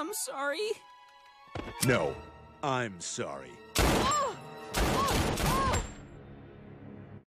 I'm sorry. No, I'm sorry.